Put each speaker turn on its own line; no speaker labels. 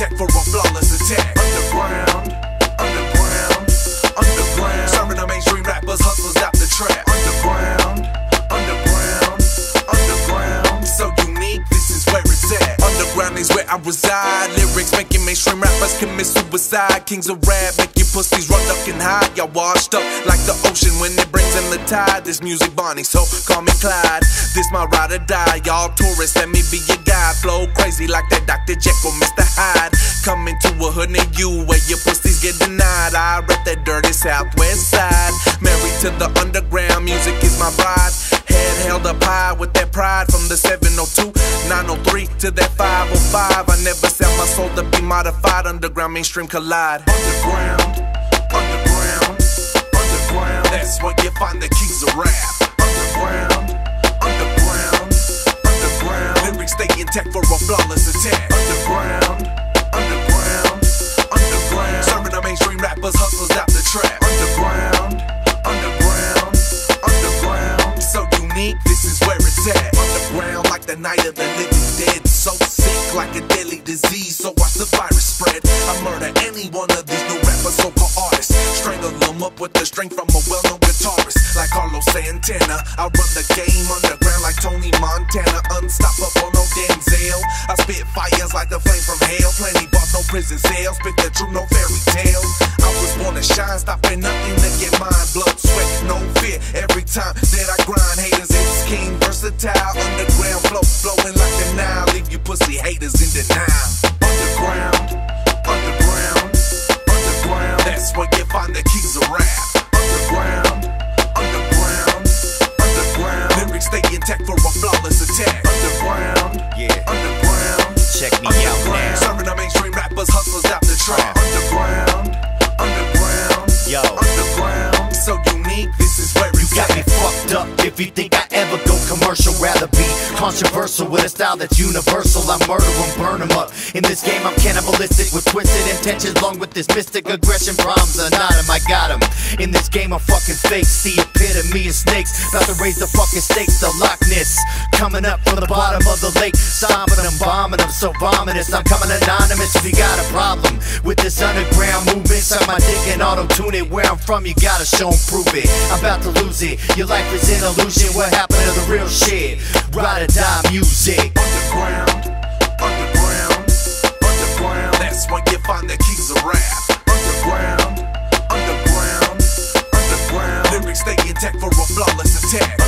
Intact for a flawless is where I reside. Lyrics making mainstream rappers commit suicide. Kings of rap make you pussies run up and hide. Y'all washed up like the ocean when it brings in the tide. This music Bonnie, so call me Clyde. This my ride or die. Y'all tourists, let me be your guide. Flow crazy like that Dr. Jekyll, Mr. Hyde. Coming to a hood near you where your pussies get denied. I rep that dirty southwest side. Married to the underground, music is my bride. Up high with that pride from the 702, 903 to that 505. I never sell my soul to be modified. Underground, mainstream collide. Underground, underground, underground. That's where you find the keys of rap. Underground, underground, underground. Lyrics stay intact for a flawless night of the living dead. So sick, like a deadly disease. So watch the virus spread. I murder any one of these new rappers, so-called artists. Strangle them up with the strength from a well-known guitarist, like Carlos Santana. I run the game underground like Tony Montana. Unstoppable, no Denzel. I spit fires like the flame from hell. Plenty bars, no prison cells. Spit the truth, no fairy tale. I was born to shine, stopping nothing where you find the keys of rap. Underground, underground, underground. Lyrics stay intact for a flawless
if you think I ever go commercial. Rather be controversial with a style that's universal. I murder them, burn them up. In this game, I'm cannibalistic with twisted intentions, along with this mystic aggression. Problems are not 'em, I got got 'em. In this game, I'm fucking fake. See epitome of snakes. About to raise the fucking stakes. The Loch Ness coming up from the bottom of the lake. Stomping them, bombing them, so vomitous. I'm coming anonymous if you got a problem with this underground movement. Suck my dick and auto tune it. Where I'm from, you gotta show 'em, prove it. I'm about to lose it. Your life is an illusion confusion. What happened to the real shit? Ride or die music.
Underground, underground, underground. That's when you find the keys of rap. Underground, underground, underground. Lyrics stay intact for a flawless attack.